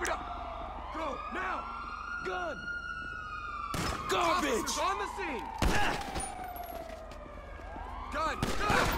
Give it up! Go, now! Gun! Garbage! Officers on the scene! Gun! Gun!